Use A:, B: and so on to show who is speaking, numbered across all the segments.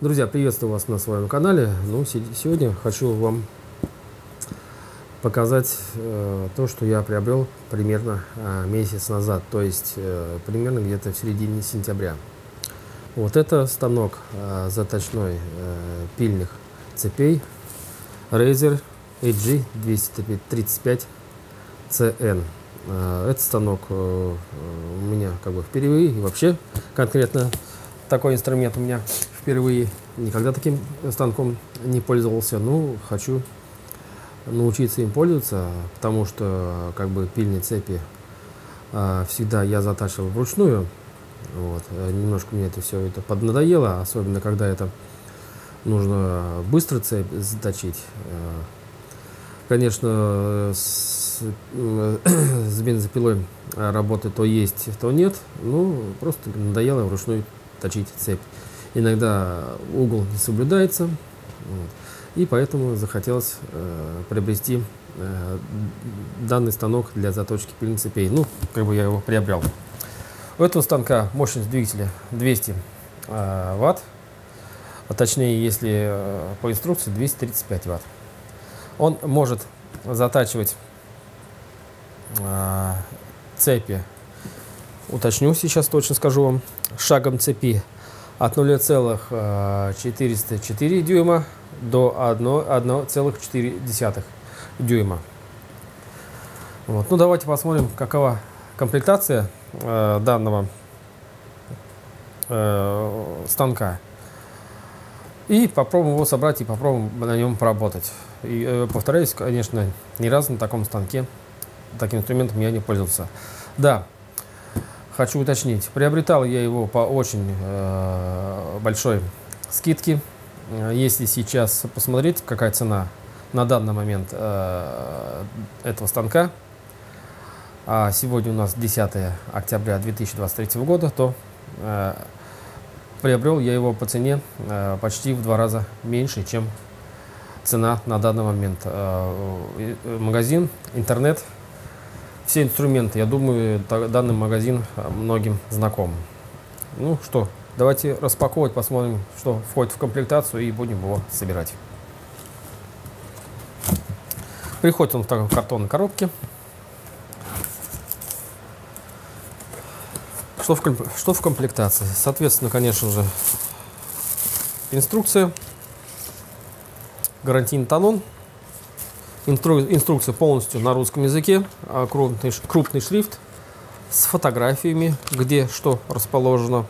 A: Друзья, приветствую вас на своем канале. Ну, сегодня хочу вам показать э, то, что я приобрел примерно э, месяц назад, то есть э, примерно где-то в середине сентября. Вот это станок э, заточной э, пильных цепей Razer AG 235 CN. Э, этот станок э, у меня как бы впервые и вообще конкретно такой инструмент у меня впервые. Никогда таким станком не пользовался. Ну, хочу научиться им пользоваться, потому что как бы пильные цепи а, всегда я затачивал вручную. Вот. Немножко мне это все это поднадоело, особенно когда это нужно быстро цепь заточить. А, конечно, с, с бензопилой работы то есть, то нет. Ну, просто надоело вручную точить цепь. Иногда угол не соблюдается, вот, и поэтому захотелось э, приобрести э, данный станок для заточки пильных. Ну, как бы я его приобрел. У этого станка мощность двигателя 200 э, ватт, а точнее, если э, по инструкции 235 ватт. Он может затачивать э, цепи, уточню сейчас точно скажу вам, шагом цепи от 0,404 дюйма до 1,4 дюйма. Вот. Ну, давайте посмотрим, какова комплектация э, данного э, станка. И попробуем его собрать и попробуем на нем поработать. И э, повторяюсь, конечно, ни разу на таком станке, таким инструментом я не пользовался. Да, хочу уточнить. Приобретал я его по очень э, большой скидке. Э, если сейчас посмотреть, какая цена на данный момент э, этого станка, а сегодня у нас 10 октября 2023 года, то э, приобрел я его по цене э, почти в два раза меньше, чем цена на данный момент. Э, э магазин, интернет – все инструменты. Я думаю, данный магазин а, многим знаком. Ну что, давайте распаковывать, посмотрим, что входит в комплектацию и будем его собирать. Приходит он в такой картонной коробке. Что в, что в комплектации? Соответственно, конечно же, инструкция, гарантийный талон, Инструкция полностью на русском языке, а крупный, крупный шрифт с фотографиями, где что расположено.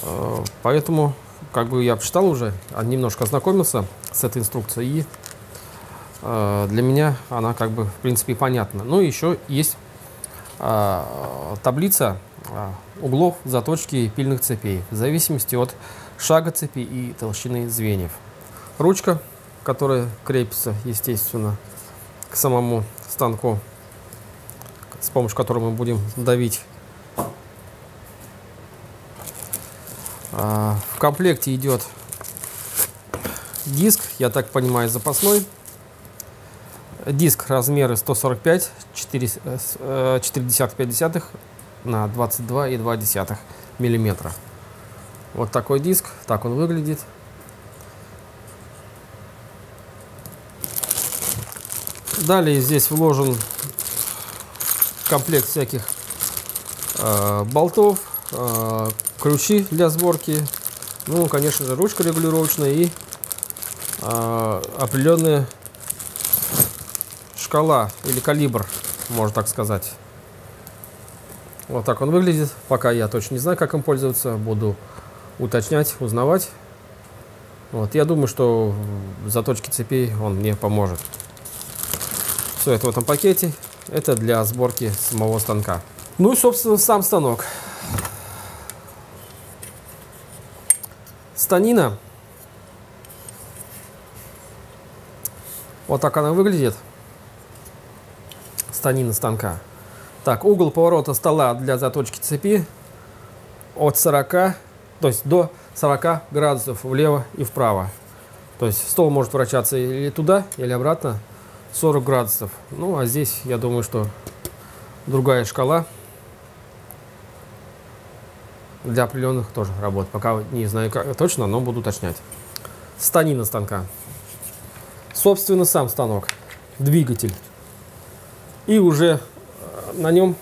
A: Э, поэтому, как бы я прочитал уже, а немножко ознакомился с этой инструкцией, и для меня она как бы в принципе понятна. Ну, еще есть таблица углов заточки пильных цепей в зависимости от шага цепи и толщины звеньев. Ручка которая крепится, естественно, к самому станку, с помощью которого мы будем давить. А, в комплекте идет диск, я так понимаю, запасной. Диск размеры 145 4,50 на 22,2 миллиметра. Вот такой диск, так он выглядит. Далее здесь вложен комплект всяких э, болтов, э, ключи для сборки, ну, конечно же, ручка регулировочная и э, определенная шкала или калибр, можно так сказать. Вот так он выглядит. Пока я точно не знаю, как им пользоваться. Буду уточнять, узнавать. Вот, я думаю, что в заточке цепей он мне поможет. Все это в этом пакете. Это для сборки самого станка. Ну и, собственно, сам станок. Станина. Вот так она выглядит. Станина станка. Так, угол поворота стола для заточки цепи от 40, то есть до 40 градусов влево и вправо. То есть стол может вращаться или туда, или обратно. 40 градусов. Ну, а здесь, я думаю, что другая шкала. для определенных тоже работ. Пока не знаю как, точно, но буду уточнять. Станина станка. Собственно, сам станок. Двигатель. И уже э, на нем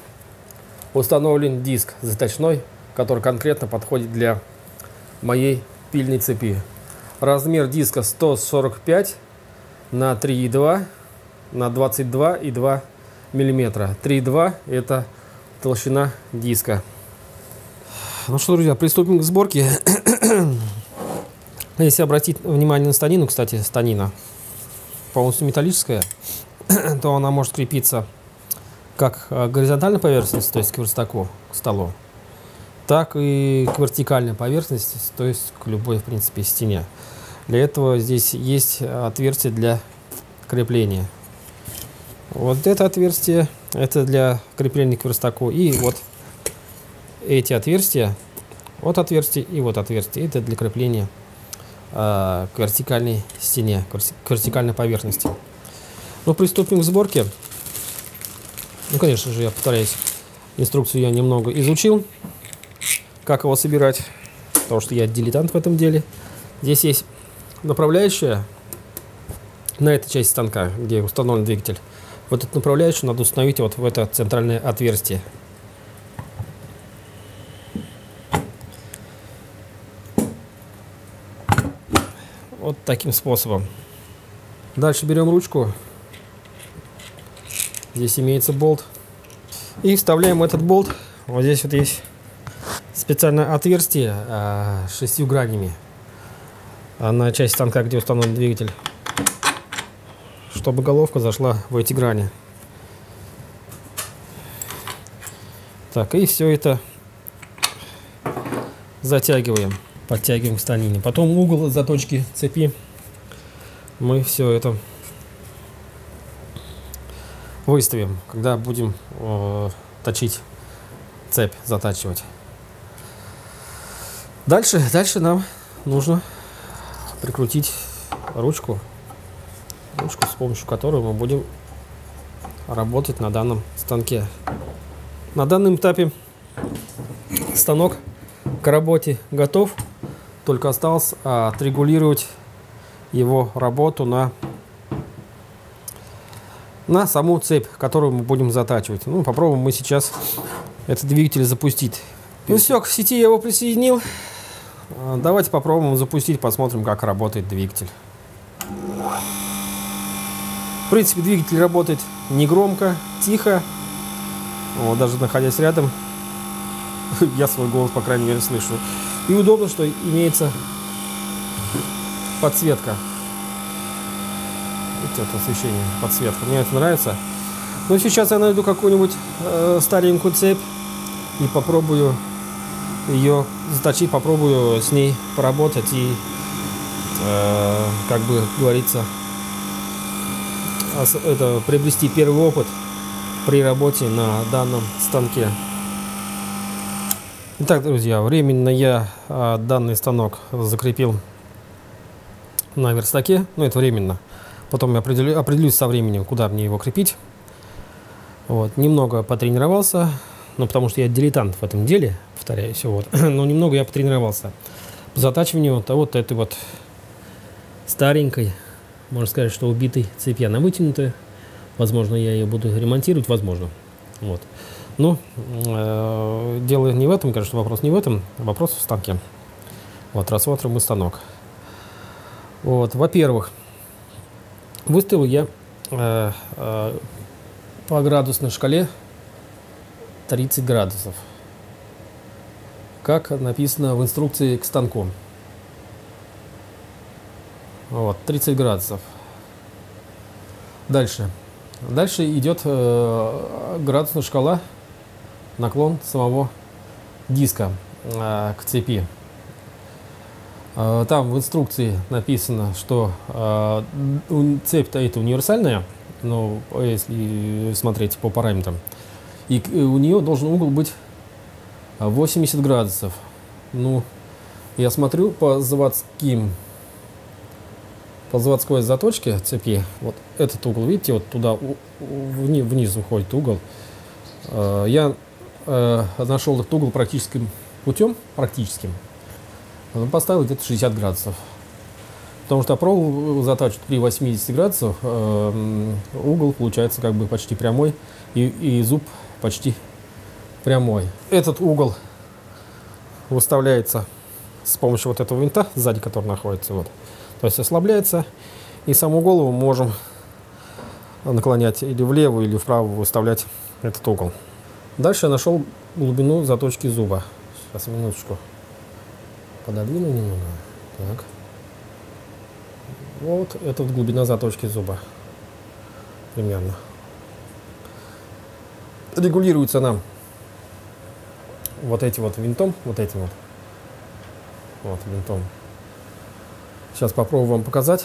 A: установлен диск заточной, который конкретно подходит для моей пильной цепи. Размер диска 145 на 3,2 на 22,2 миллиметра. 3,2 это толщина диска. Ну что, друзья, приступим к сборке. Если обратить внимание на станину, кстати, станина полностью металлическая, то она может крепиться как к горизонтальной поверхности, то есть к верстаку, к столу, так и к вертикальной поверхности, то есть к любой, в принципе, стене. Для этого здесь есть отверстие для крепления. Вот это отверстие, это для крепления к верстаку. И вот эти отверстия, вот отверстие и вот отверстие, это для крепления э, к вертикальной стене, к вертикальной поверхности. Ну, приступим к сборке. Ну, конечно же, я повторяюсь, инструкцию я немного изучил, как его собирать, потому что я дилетант в этом деле. Здесь есть направляющая на этой части станка, где установлен двигатель. Вот эту направляющую надо установить вот в это центральное отверстие. Вот таким способом. Дальше берем ручку. Здесь имеется болт. И вставляем этот болт. Вот здесь вот есть специальное отверстие а, с шестью гранями а на часть станка, где установлен двигатель, чтобы головка зашла в эти грани. Так, и все это затягиваем, подтягиваем к станине. Потом угол заточки цепи мы все это выставим, когда будем э, точить цепь, затачивать. Дальше, дальше нам нужно прикрутить ручку, ручку, с помощью которой мы будем работать на данном станке. На данном этапе станок к работе готов, только осталось а, отрегулировать его работу на на саму цепь, которую мы будем затачивать. Ну, попробуем мы сейчас этот двигатель запустить. Ну все, к сети я его присоединил. А, давайте попробуем запустить, посмотрим, как работает двигатель. В принципе, двигатель работает не громко, тихо. Вот, даже находясь рядом, я свой голос, по крайней мере, слышу. И удобно, что имеется подсветка. Видите, это освещение, подсветка. Мне это нравится. Ну, сейчас я найду какую-нибудь э, старенькую цепь и попробую ее заточить, попробую с ней поработать и, э, как бы говорится, это, приобрести первый опыт при работе на данном станке. Итак, друзья, временно я а, данный станок закрепил на верстаке, ну это временно. Потом я определю, определюсь со временем, куда мне его крепить. Вот, немного потренировался, ну потому что я дилетант в этом деле, повторяюсь, вот. Но немного я потренировался по затачиванию вот этой вот старенькой, можно сказать, что убитой цепи. Она вытянутая. Возможно, я ее буду ремонтировать, возможно. Вот. Но э, дело не в этом, конечно, вопрос не в этом, вопрос в станке. Вот, рассмотрим мы станок. Вот, во-первых, выставил я э, э, по градусной шкале 30 градусов как написано в инструкции к станку. Вот, 30 градусов. Дальше. Дальше идет э, градусная шкала, наклон самого диска э, к цепи. Э, там в инструкции написано, что э, цепь-то это универсальная, но если смотреть по параметрам, и у нее должен угол быть 80 градусов. Ну, я смотрю по заводским, по заводской заточке цепи, вот этот угол, видите, вот туда вниз, вниз уходит угол. Э, я э, нашел этот угол практически путем, практическим, поставил где-то 60 градусов. Потому что опробовал затачивать при 80 градусах, э, угол получается как бы почти прямой, и, и зуб почти прямой. Этот угол выставляется с помощью вот этого винта, сзади который находится. Вот. То есть ослабляется, и саму голову можем наклонять или влево, или вправо выставлять этот угол. Дальше я нашел глубину заточки зуба. Сейчас, минуточку. Пододвину немного. Так. Вот это вот глубина заточки зуба. Примерно. Регулируется нам вот этим вот винтом, вот этим вот. Вот винтом. Сейчас попробую вам показать.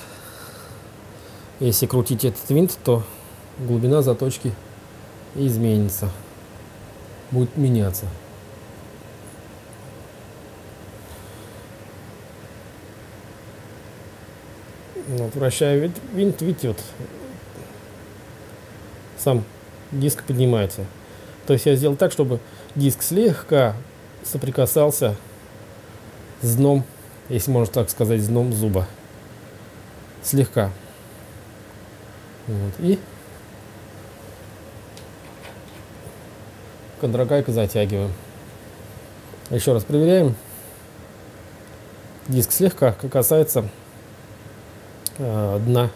A: Если крутить этот винт, то глубина заточки изменится. Будет меняться. Вот, вращаю винт, видите, вот сам диск поднимается. То есть я сделал так, чтобы диск слегка соприкасался с дном, если можно так сказать, с дном зуба. Слегка. Вот. И контрагайка затягиваем. Еще раз проверяем. Диск слегка касается э, дна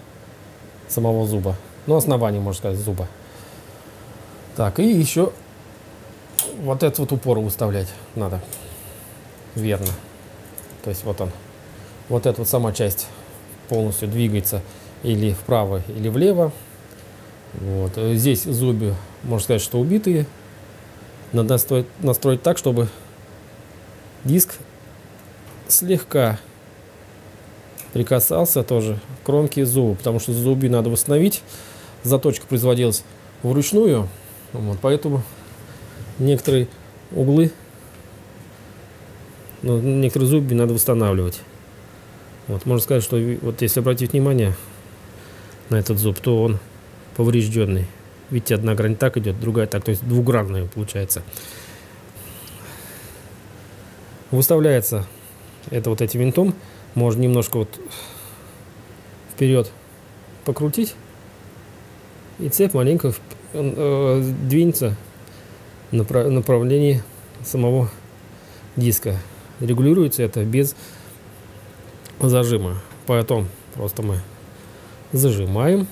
A: самого зуба. Ну, основания, можно сказать, зуба. Так, и еще вот этот вот упор выставлять надо. Верно. То есть вот он. Вот эта вот сама часть полностью двигается или вправо, или влево. Вот. Здесь зубы, можно сказать, что убитые. Надо настроить, настроить так, чтобы диск слегка прикасался тоже к кромке зуба, потому что зубы надо восстановить. Заточка производилась вручную, вот, поэтому некоторые углы, ну, некоторые зубы надо восстанавливать. Вот, можно сказать, что вот если обратить внимание на этот зуб, то он поврежденный. Видите, одна грань так идет, другая так, то есть двугранная получается. Выставляется это вот этим винтом. Можно немножко вот вперед покрутить. И цепь маленько э, двинется в направлении самого диска. Регулируется это без зажима. Поэтому просто мы зажимаем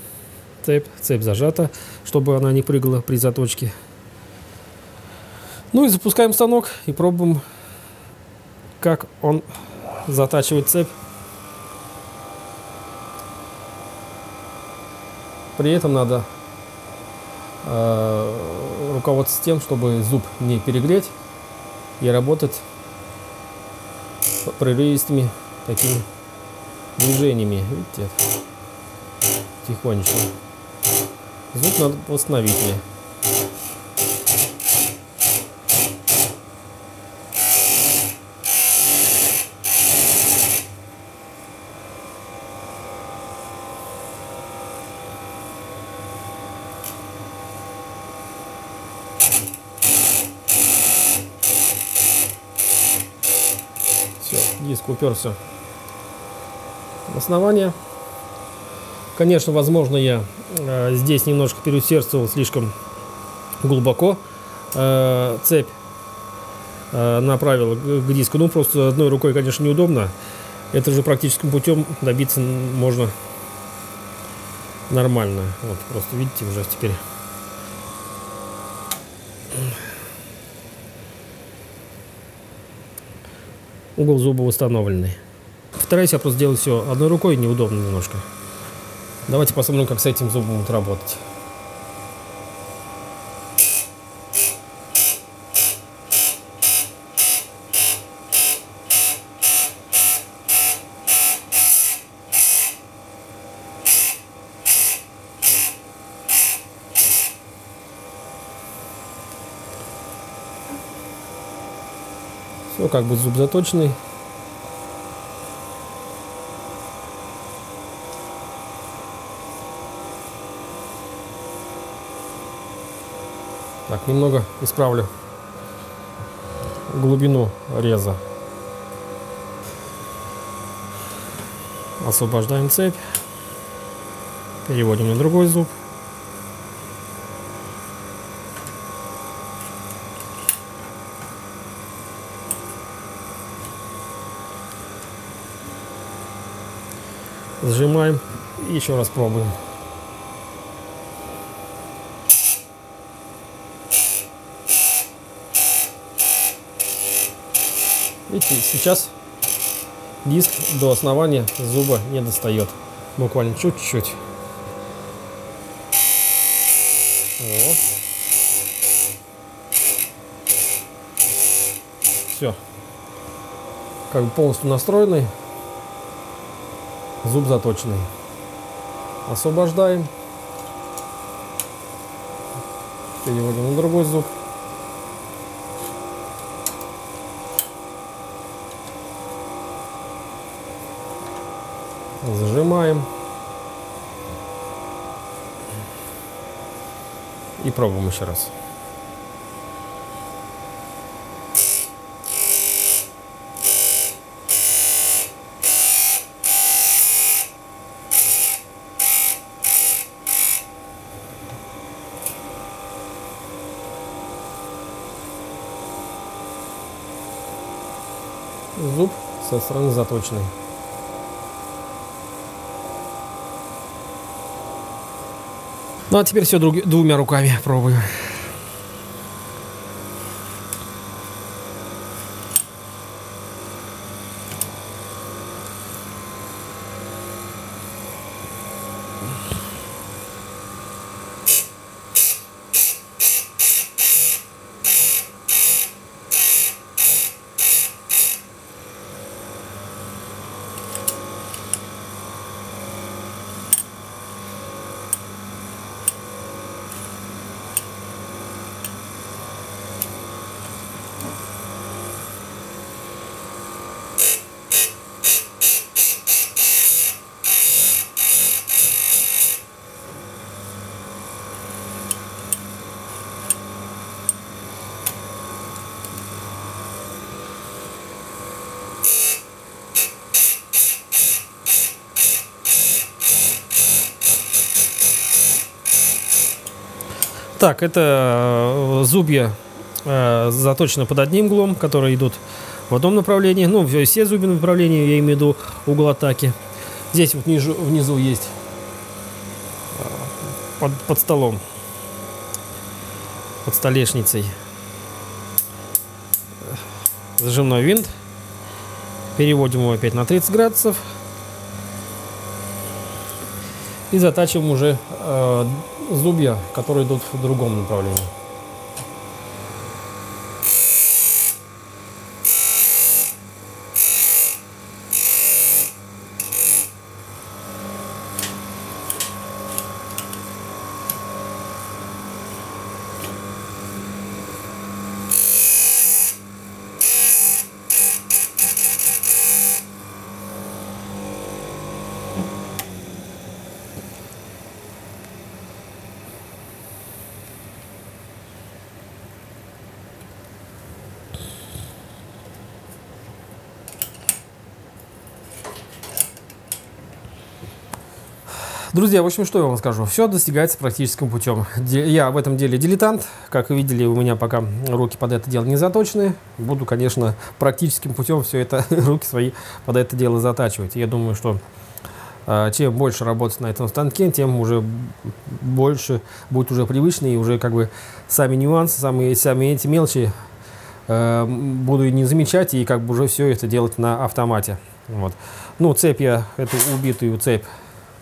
A: цепь, цепь зажата, чтобы она не прыгала при заточке. Ну и запускаем станок и пробуем, как он затачивает цепь. При этом надо э, руководствоваться тем, чтобы зуб не перегреть и работать прерывистыми такими движениями. Видите? Тихонечко. Звук надо восстановить мне. Все, диск уперся в основание. Конечно, возможно, я э, здесь немножко переусердствовал слишком глубоко. Э, цепь э, направил к диску. Ну, просто одной рукой, конечно, неудобно. Это же практическим путем добиться можно нормально. Вот, просто видите, уже теперь угол зуба установленный. Стараюсь я просто делать все одной рукой, неудобно немножко. Давайте посмотрим, как с этим зубом будет работать. Как бы зуб заточенный. Так, немного исправлю глубину реза. Освобождаем цепь. Переводим на другой зуб. Сжимаем и еще раз пробуем. Видите, сейчас диск до основания зуба не достает. Буквально чуть-чуть. Все. Как бы полностью настроенный. Зуб заточенный. Освобождаем. Переводим на другой зуб. Зажимаем. И пробуем еще раз. Со стороны заточенный. Ну а теперь все друг, двумя руками пробую. Так, это э, зубья э, заточены под одним углом, которые идут в одном направлении. Ну, все зубья направления, я имею в виду угол атаки. Здесь вот внизу, внизу есть э, под, под столом, под столешницей зажимной винт. Переводим его опять на 30 градусов. И затачиваем уже э, зубья, которые идут в другом направлении. Друзья, в общем, что я вам скажу? Все достигается практическим путем. Я в этом деле дилетант. Как видели, у меня пока руки под это дело не заточены. Буду, конечно, практическим путем все это, руки свои под это дело затачивать. Я думаю, что а, чем больше работать на этом станке, тем уже больше будет уже привычно, и уже как бы сами нюансы, сами, сами эти мелочи э, буду не замечать, и как бы уже все это делать на автомате. Вот. Ну, цепь я, эту убитую цепь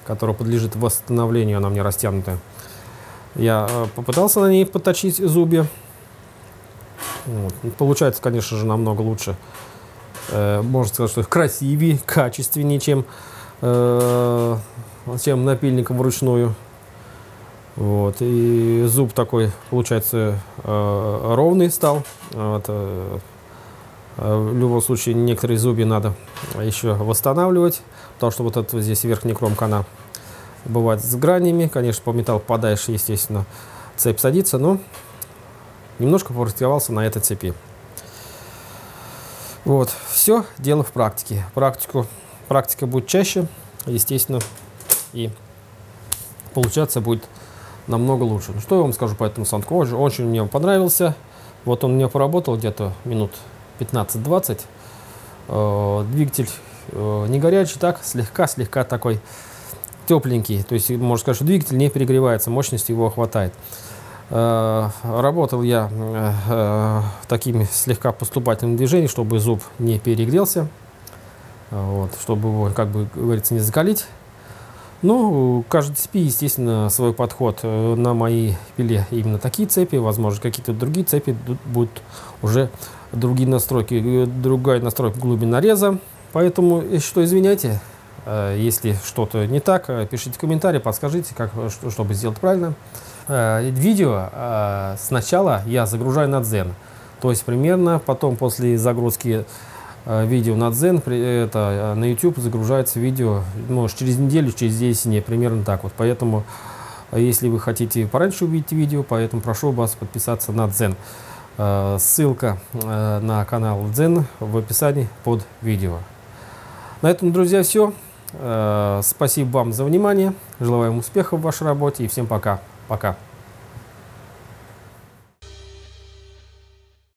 A: которая подлежит восстановлению, она меня растянутая. Я э, попытался на ней подточить зубья. Вот. Получается, конечно же, намного лучше. Э, можно сказать, что красивее, качественнее, чем, э, чем напильником вручную. Вот. И зуб такой, получается, э, ровный стал. Вот. Э, в любом случае, некоторые зубья надо еще восстанавливать. Потому что вот эта здесь верхняя кромка, она бывает с гранями. Конечно, по металлу попадаешь, естественно, цепь садится, но немножко попрактиковался на этой цепи. Вот, все дело в практике. Практику, практика будет чаще, естественно, и получаться будет намного лучше. Ну, что я вам скажу по этому станку? Очень, очень мне понравился. Вот он меня поработал где-то минут 15-20. Э, двигатель э, не горячий, так, слегка-слегка такой тепленький. То есть, можно сказать, что двигатель не перегревается, мощности его хватает. Э, работал я такими слегка поступательными движениями, чтобы зуб не перегрелся, вот, чтобы его, как бы говорится, не закалить. Ну, каждый цепи, естественно, свой подход. На моей пиле именно такие цепи, возможно, какие-то другие цепи будут уже другие настройки, другая настройка глубины нареза. Поэтому, что, извиняйте, если что-то не так, пишите комментарии, подскажите, как, чтобы сделать правильно. Э, видео э, сначала я загружаю на Zen. То есть примерно потом после загрузки э, видео на Zen, это на YouTube загружается видео, может через неделю, через 10 дней, примерно так вот. Поэтому, если вы хотите пораньше увидеть видео, поэтому прошу вас подписаться на Zen. Ссылка на канал Zen в описании под видео. На этом, друзья, все. Спасибо вам за внимание. Желаю вам успехов в вашей работе и всем пока. Пока.